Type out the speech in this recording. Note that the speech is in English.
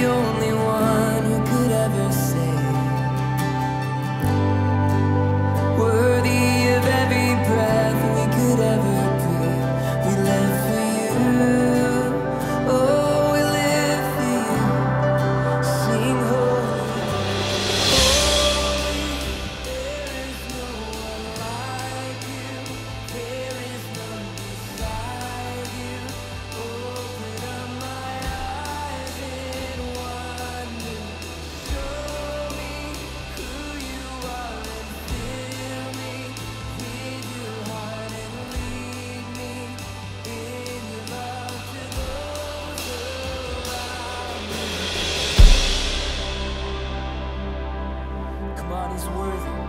your is worthy.